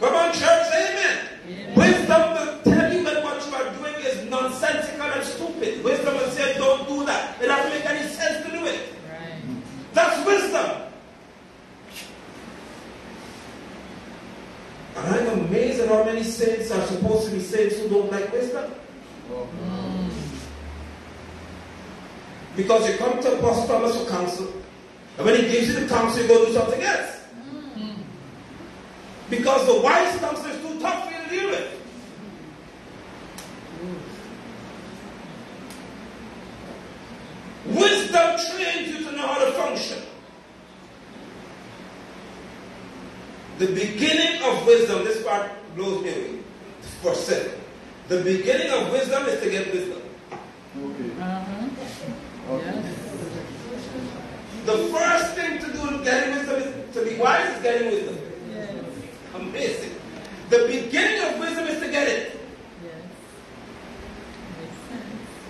Come on, church, amen. Amen. Wisdom will tell you that what you are doing is nonsensical and stupid. Wisdom will say, don't do that. It doesn't make any sense to do it. Right. That's wisdom. And I'm amazed at how many saints are supposed to be saints who don't like wisdom. Oh, Because you come to Apostle Thomas for counsel, and when he gives you the counsel, you go do something else. Mm. Because the wise counsel is too tough for you to deal with. Mm. Wisdom trains you to know how to function. The beginning of wisdom, this part blows me away. For sin. The beginning of wisdom is to get wisdom. Okay. Uh-huh. The first thing to do in getting wisdom is to be wise is getting wisdom. Yes. Amazing. The beginning of wisdom is to get it. Yes.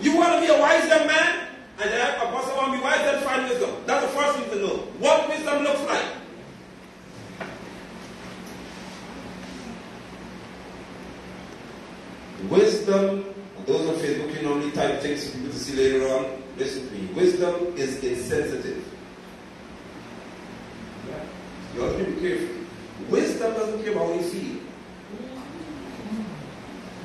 You want to be a wiser man? And then a person want to be wise, then find wisdom. That's the first thing to know. What wisdom looks like. Wisdom, those on Facebook, you normally type things for people to see later on. Listen to me. Wisdom is insensitive. You have to be careful. Wisdom doesn't care about how you feel.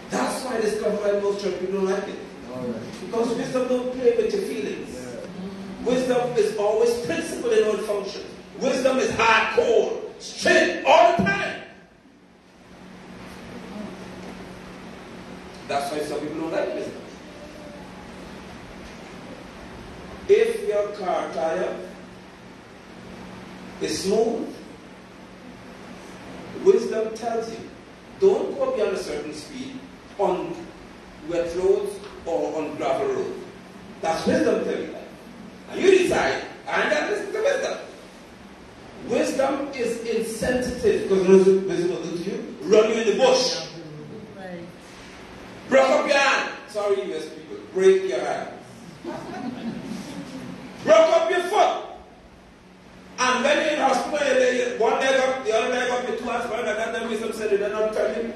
That's why this by most church people don't like it. All. Because wisdom don't play with your feelings. Yeah. Wisdom is always principled in it functions. Wisdom is hardcore, straight, all the time. That's why some people don't like wisdom. If your car tire is smooth, wisdom tells you don't go beyond a certain speed on wet roads or on gravel roads. That's wisdom telling you. And you decide, and that is the wisdom. Wisdom is insensitive because you know what wisdom will do to you? Run you in the bush. Right. Break up your hand. Sorry, US people. Break your hand. Break up your foot. And when you're in hospital, one leg up, the other leg up, your two hands like that, then wisdom said, they're not telling you.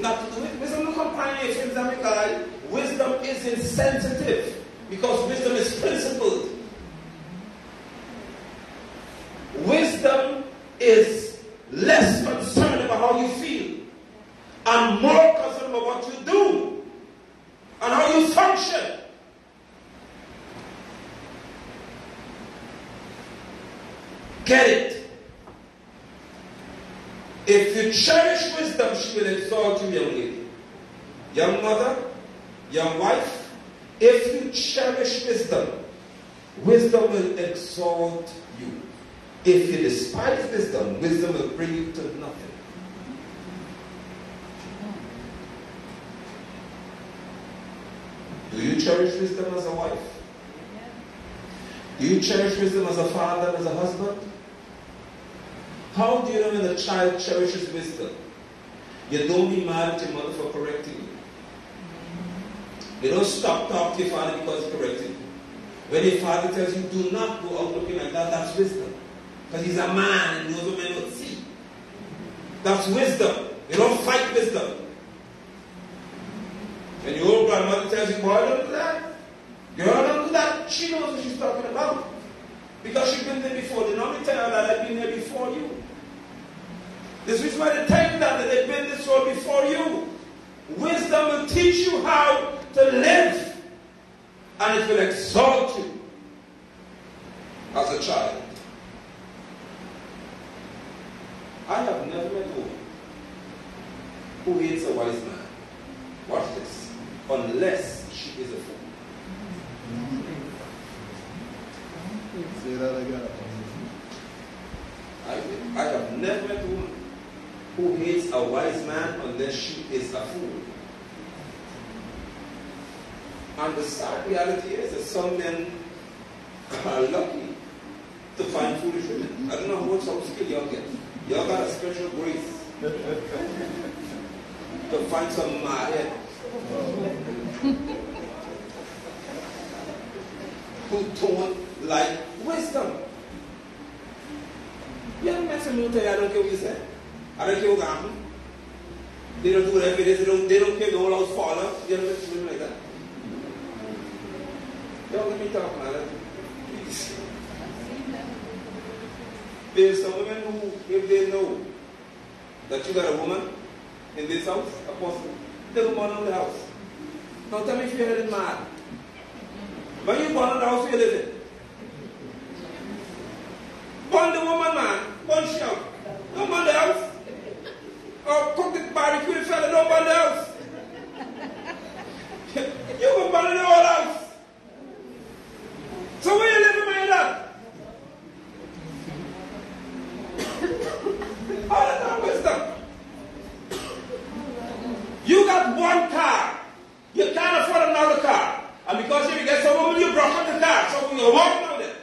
Not. Wisdom companionship, guy. Wisdom is insensitive because wisdom is principled. Wisdom is less concerned about how you feel and more concerned about what you do and how you function. Get it. If you cherish wisdom, she will exalt you, young lady. Young mother, young wife, if you cherish wisdom, wisdom will exalt you. If you despise wisdom, wisdom will bring you to nothing. Do you cherish wisdom as a wife? Do you cherish wisdom as a father, as a husband? How do you know when a child cherishes wisdom? You don't be mad at your mother for correcting you. You don't stop talking to your father because he's correcting you. When your father tells you, do not go out looking like that, that's wisdom. Because he's a man and knows what men don't see. That's wisdom. You don't fight wisdom. When your old grandmother tells you, boy, don't do that. Girl, don't do that. She knows what she's talking about. Because she's been there before. They normally tell her that I've been there before you. This is why they tell you that, that they've been this road before you. Wisdom will teach you how to live. And it will exalt you as a child. I have never met a woman who hates a wise man. Watch this. Unless she is a fool. Say that again. I, I have never met a woman who hates a wise man unless she is a fool. And the sad reality is that some men are lucky to find foolish women. I don't know how much of skill y'all get. Y'all got a special grace to find some mad who don't like wisdom. Young men say, "No, I don't care what you say. I don't care what happens. They don't do whatever it is. They don't, they don't care. Don't allow us fall up. You know, women like that. Don't let me talk, man. Please. There's some women who, if they know that you got a woman in this house, a person, they don't burn the house. Now tell me if you're headed mad. When you burn the house, you living? Burn the woman, man. Burn she out. Don't burn the house. Or cook the barbecue fella, don't burn the house. you go burn the whole house. So where you living, my dad? All does that wisdom? You got one car. You can't afford another car. And because if you get some woman, you broke up the car. So you're walking with it.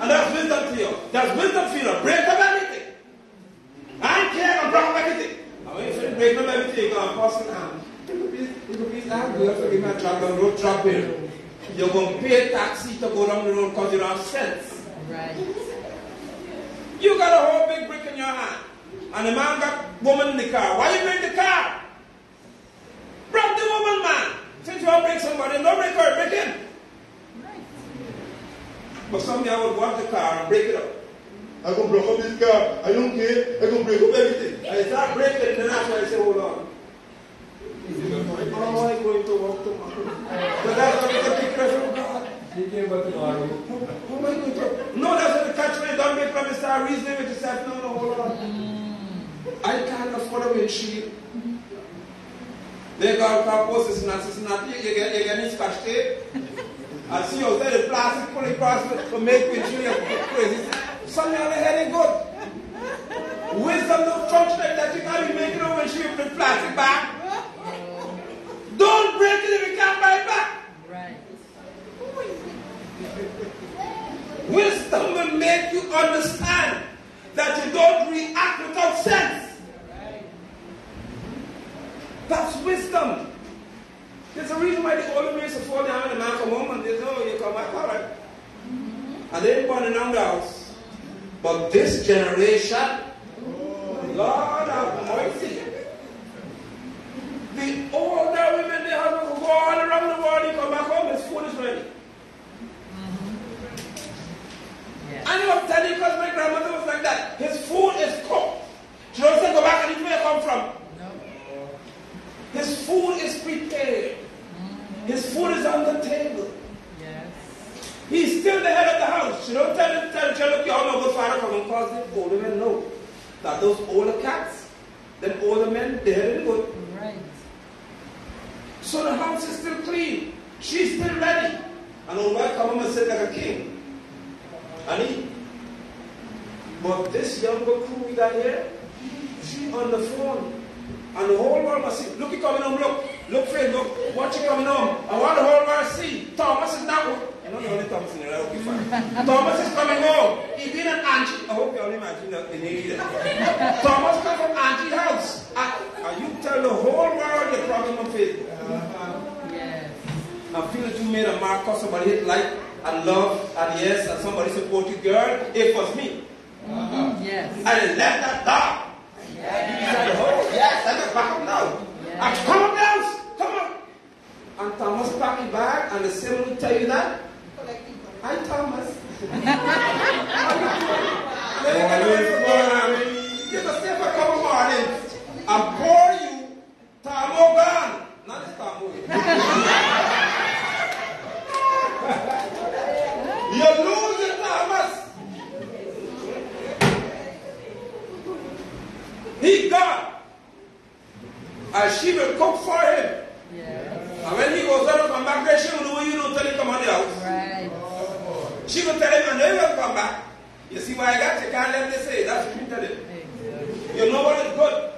And that's wisdom to you. That's wisdom for you. Break up everything. I don't care and up everything. And when you finish breaking up everything, you're going to pass it down. If it is that good, forgive my truck and road truck bill. You're going to pay a taxi to go down the road because you don't have sense. Right. You got a whole big brick in your hand. And the man got woman in the car. Why you break the car? Break the woman, man. Since you want to break somebody, don't break her, break him. Right. But someday I would go out the car and break it up. I'm going to break up this car. I don't care. I'm going to break up everything. I start breaking, then that's when I say, hold on. How am I going to walk tomorrow? But that's what the picture from No, that's what the you don't make promise, start reasoning with yourself. No, no, hold on. I can't afford a windshield. They got car posts and it's not you get you get scotch tape. Eh? I see you there the plastic pulling across to make windshield crazy. Some of the head ain't good. Wisdom don't function that. You can't be making a windshield with plastic back. You lose it. He gone. And she will cook for him. Yes. And when he goes out and come back there, she will do what you do till he come on the house. Right. She will tell him, and then he will come back. You see why I got you can't let me say. That's what you tell him. Exactly. You know what is good.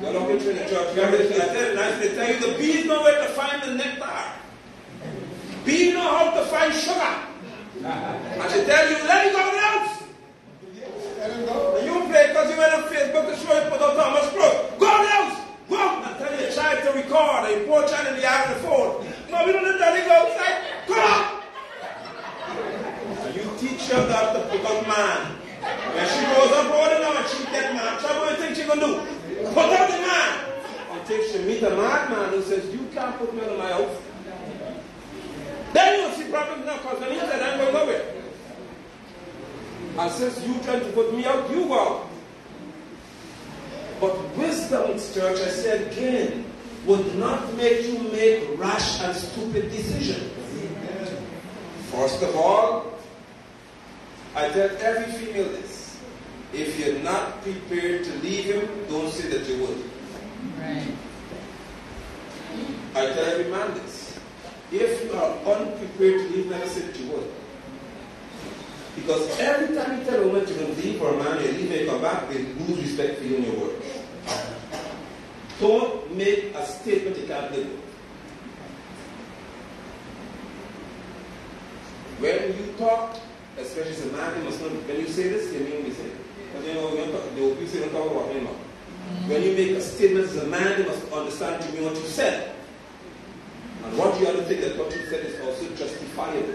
You're looking to the church. You have to nice to tell you the bees know where to find the nectar. Bees know how to find sugar. And she tell you, let it go else. And you play because you went on Facebook to show you put out Thomas Crook. Go else. Go. I tell your child to record. a you poor child in the yard of the phone. No, we don't let that go outside. Come on. And you teach your daughter to up man. When she goes abroad and now she get man, try what you think she gonna do? Put out the man. Until she meet a madman who says, you can't put me of my house. Then you'll see problems now because when he I'm going nowhere. And since you trying to put me out, you go out. But wisdom, church, I say again, would not make you make rash and stupid decisions. First of all, I tell every female this. If you're not prepared to leave him, don't say that you would. Right. I tell every man this. If you are unprepared to leave, that you would. Because every time you tell a woman to leave for a man, you leave and come back, they lose respect for you and your word. Don't make a statement you can't live with. When you talk, especially as a man, you must not, when you say this, you mean you say. Because you know, when you talk, the people say don't talk about him. When you make a statement as a man, you must understand to mean what you said. And what you have to think that what you said is also justifiable.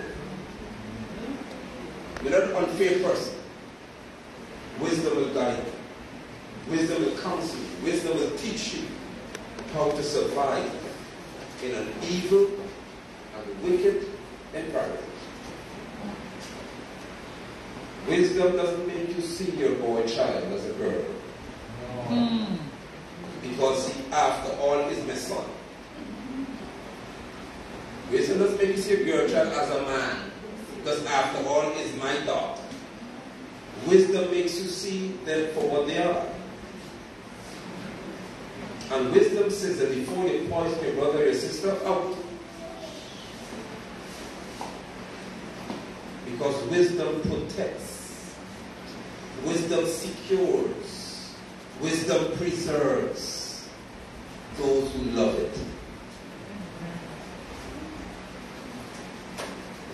You're not an unfair person. Wisdom will guide you. Wisdom will counsel you. Wisdom will teach you how to survive in an evil and wicked environment. Wisdom doesn't make you see your boy child as a girl. Mm. Because he, after all, is my son. Wisdom doesn't make you see girl child as a man. Because after all, it's my daughter. Wisdom makes you see them for what they are. And wisdom says that before you point your brother or your sister out, because wisdom protects, wisdom secures, wisdom preserves those who love it.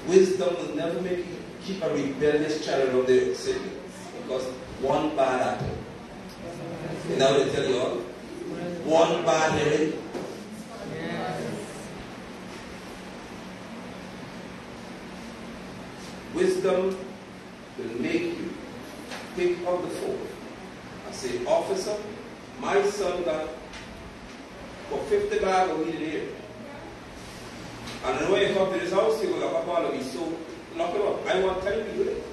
Wisdom will never make you keep a rebellious child of the siblings because one bad apple. You know I tell you all? One bad. Yes. Wisdom will make you pick up the phone and say, Officer, my son got for 50 bags of here. And then when you come to this house, you will lock up all of it. So lock it up. I want you to do it.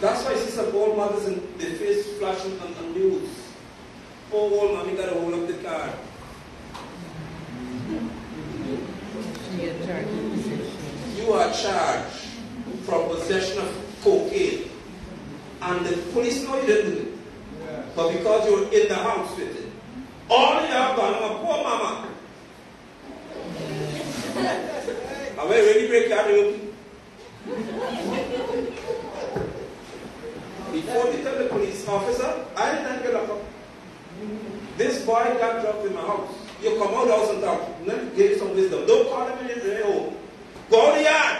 That's why I some old mothers in the face flashing on the news. Oh, old mommy got to hold up the car. You are charged for possession of cocaine. And the police know you didn't do it. But because you're in the house with it, all you have done, a poor mama. Ready break out open? Before you tell the police officer, I didn't get up. This boy got dropped in my house. You come out house and talk. Me give some wisdom. Don't call him in your oh. home. Go to the yard.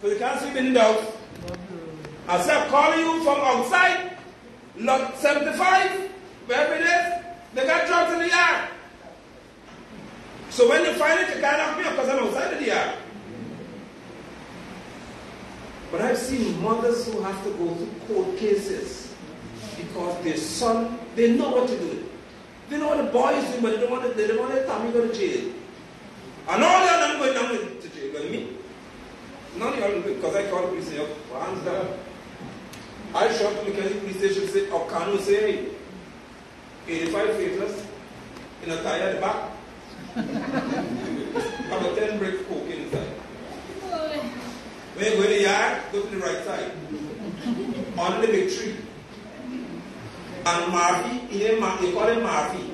Because you can't sleep in the house. I said, calling you from outside. Lot 75, wherever it is, they got drugs in the yard. So when you find it, you can't knock me because I'm outside of the yard. But I've seen mothers who have to go through court cases because their son, they know what to do. They know what the boy is doing, but they don't want to, they don't want their family go to jail. And all the other going down to jail, but me. None of y'all because I call the police say, oh, hands down. I shot to Mackenzie police station say, oh, or Kanu say, hey, 85 faithless in a tire at the back. About 10 bricks of inside. When you go in the yard, go to the right side. On the big tree. And Murphy, he, name, Mar- he call him Murphy.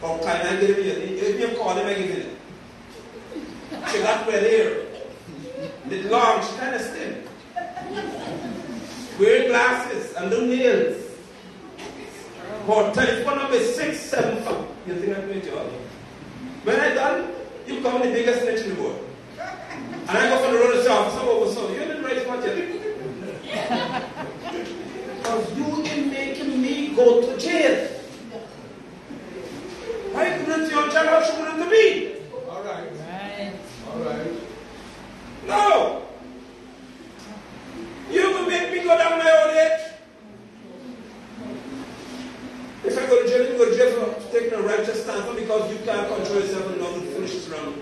Or can I give him If you call him, I give him. She got red hair. The long, she kind of slim. Wearing glasses and no nails. Her telephone number is 675. You think I'm going to? When I done, you come the biggest snitch in the world. And I go for the road and say, was so? You didn't write much yet. Because you in making me go to jail. Why couldn't your child have shown it to me? All right. Right. All right. No. You will make me go down my own age. If I go to jail, you go to jail for taking a righteous not because you can't control yourself and know the foolishness around.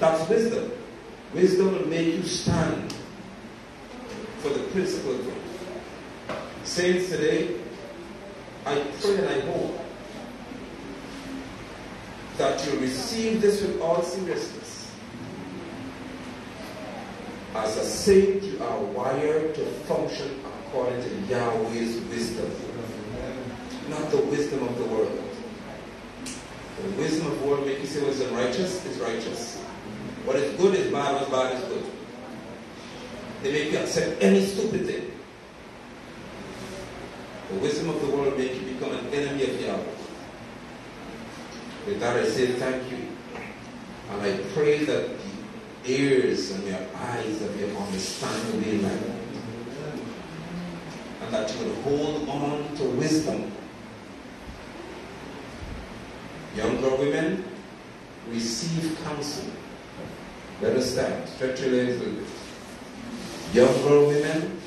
That's wisdom. Wisdom will make you stand for the principle of God. Saints today, I pray and I hope that you receive this with all seriousness. As a saint, you are wired to function according to Yahweh's wisdom, not the wisdom of the world. The wisdom of the world makes you what's unrighteous is righteous. What is good is bad, what's bad is good. They make you accept any stupid thing. The wisdom of the world makes you become an enemy of Yahweh. With that I say thank you. And I pray that the ears and your eyes that you understand the way life. And that you will hold on to wisdom. Younger women, receive counsel. Let us stand. Stretch your legs a little bit. Younger women,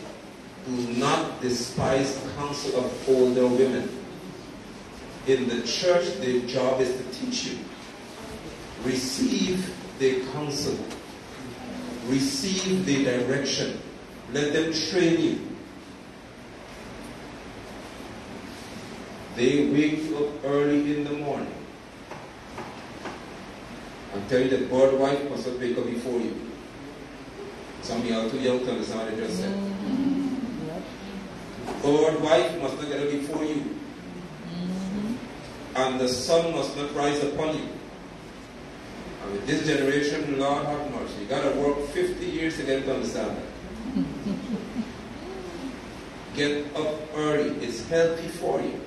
do not despise counsel of older women. In the church, their job is to teach you. Receive their counsel. Receive their direction. Let them train you. They wake you up early in the morning tell you that bird wife must not wake up before you. Some of you are too young to understand what I mm-hmm. just said. Bird wife must not get up before you. Mm-hmm. And the sun must not rise upon you. And with this generation, Lord have mercy. You gotta work 50 years to get to understand that. Get up early. It's healthy for you.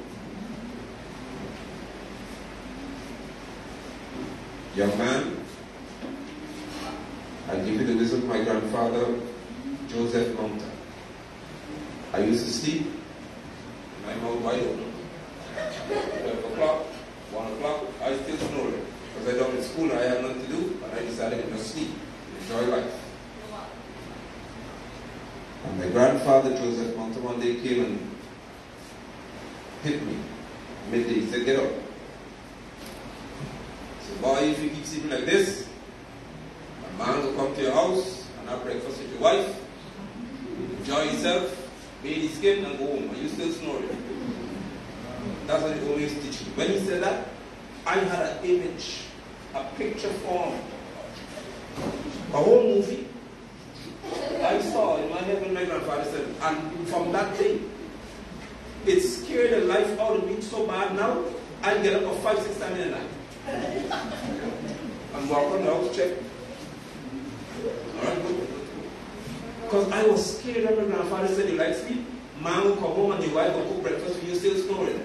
Young man, I give you the wisdom of my grandfather, Joseph Monta. I used to sleep, my mouth wide open. 12 o'clock, 1 o'clock, I still snoring. Because I don't in school, I had nothing to do, and I decided to just sleep, enjoy life. And my grandfather, Joseph Monta, one day came and hit me midday. He said, Get up. So, boy, if you keep sleeping like this, a man will come to your house and have breakfast with your wife, enjoy yourself, bathe his skin, and go home. Are you still snoring? That's what he always teach me. When he said that, I had an image, a picture form, a whole movie. I saw in my head when my grandfather said, and from that day, it scared the life out of me so bad now, I get up at five, six times in the night. And walk around the house, check. Alright, good. Because I was scared grandfather said, You like sleep? Man will come home and the wife will cook breakfast for you still snoring.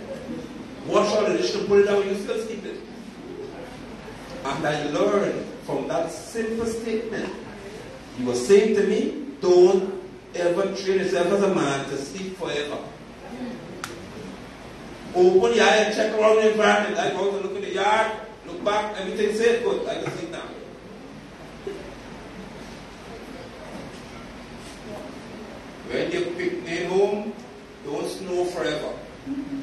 Wash all the dishes and put it down, you still sleeping. And I learned from that simple statement. He was saying to me, Don't ever train yourself as a man to sleep forever. Open your eye and check around the environment. I go and look in the yard, look back, everything's safe, good. I can sleep now. When you pick me home, don't snow forever. Mm-hmm.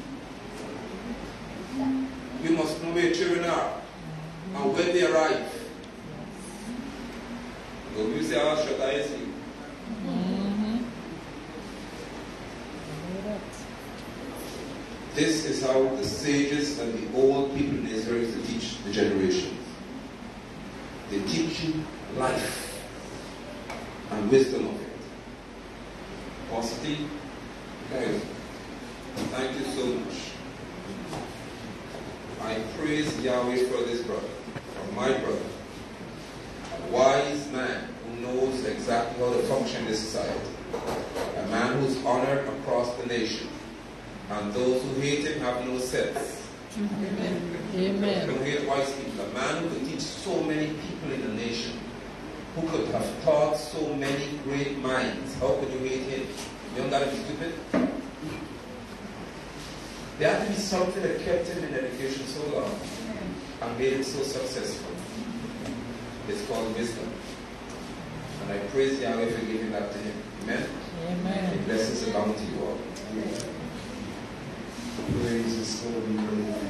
You must know where your children are and when they arrive. Go you say, I'll shut I see. Mm-hmm. This is how the sages and the old people in Israel used to teach the generations. They teach you life and wisdom of it. Positive. Guys, thank you so much. I praise Yahweh for this brother, for my brother. A wise man who knows exactly how to function in this society. A man who's honored across the nation. And those who hate him have no sense. Amen. Amen. don't hate wise people. A man who could teach so many people in the nation, who could have taught so many great minds. How could you hate him? You don't gotta be stupid. There had to be something that kept him in education so long and made him so successful. It's called wisdom. And I praise Yahweh for giving that to him. Amen. Amen. Blessings abound to you all. Praise His holy name.